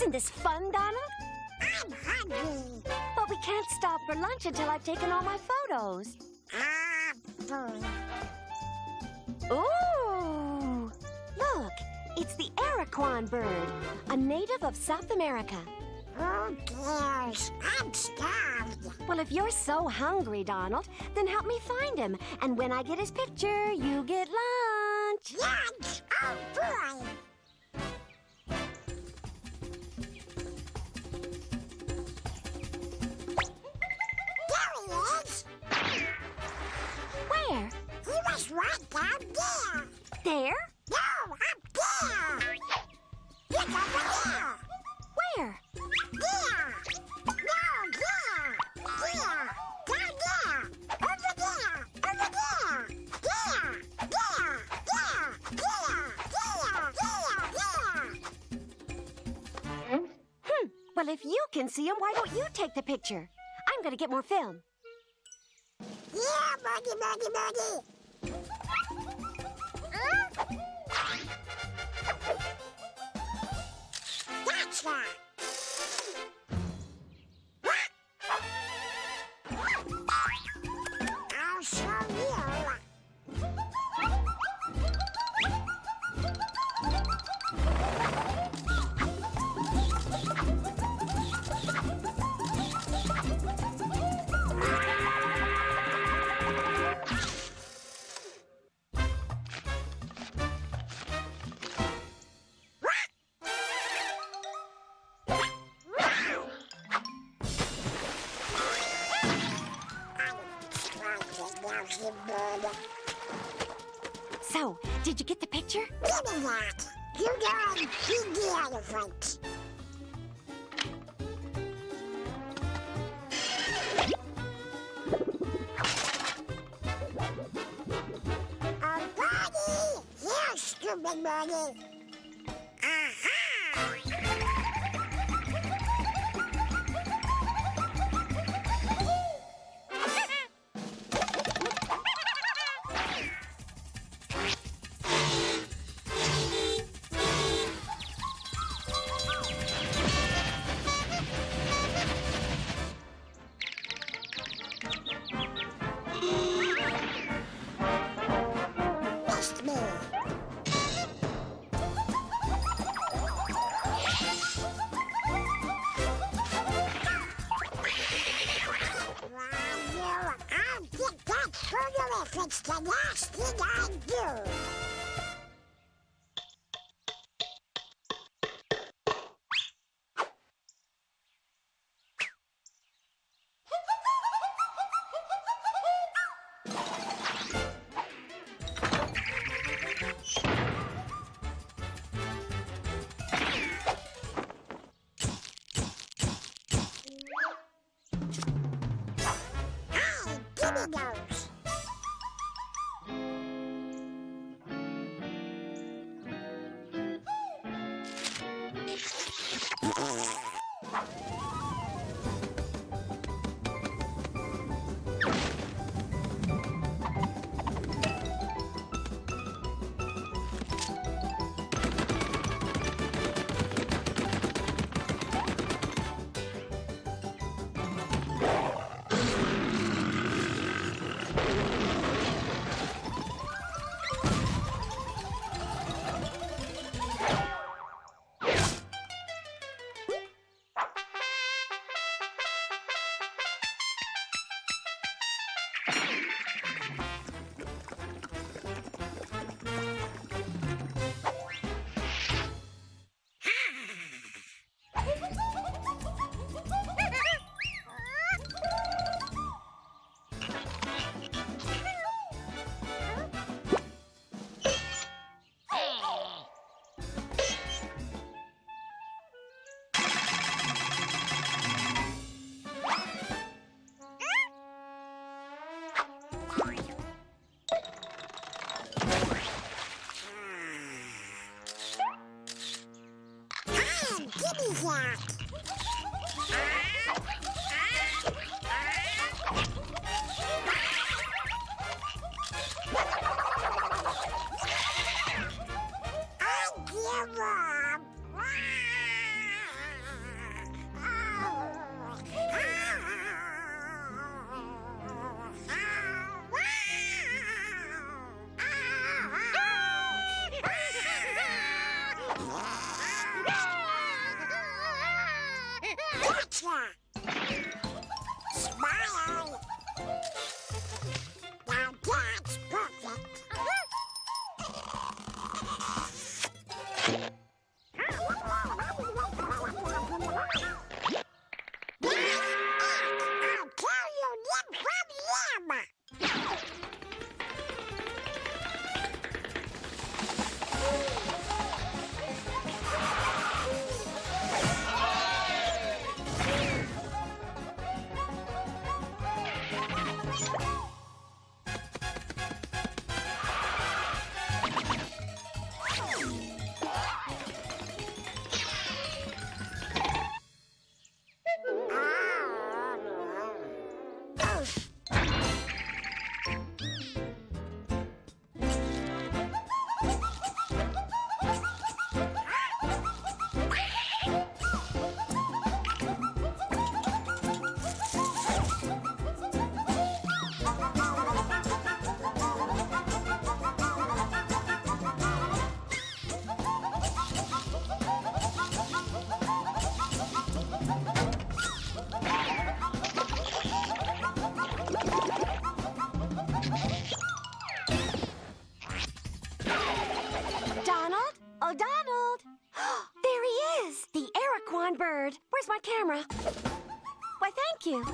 Isn't this fun, Donald? I'm hungry. But we can't stop for lunch until I've taken all my photos. Ah. Ooh! Look, it's the Aracuan bird, a native of South America. Who cares? I'm starved. Well, if you're so hungry, Donald, then help me find him. And when I get his picture, you get lunch. Lunch? Oh, boy. Was right there. There? No, up there. Look over there. Where? There. No, there. There. Down there. Over there. Over there. There. There. There. There. There. There. There. Hmm. Well, if you can see him, why don't you take the picture? I'm going to get more film. Yeah, Muggy, Muggy, Muggy. Gotcha. I'll did you get the picture? Give me that. You go and feed the elephant. Bonnie! Here, stupid. The last thing I do. Hey, give me 一天 you. Aracuan bird. Where's my camera? Why, thank you.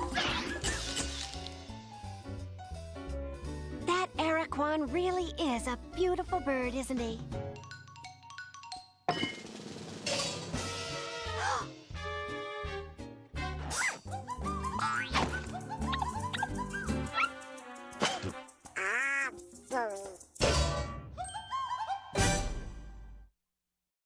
That Aracuan really is a beautiful bird, isn't he?